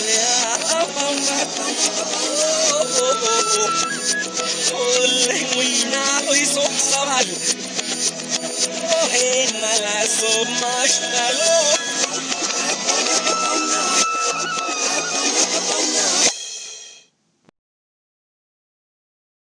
Yeah minha filha. Ôi, ngụy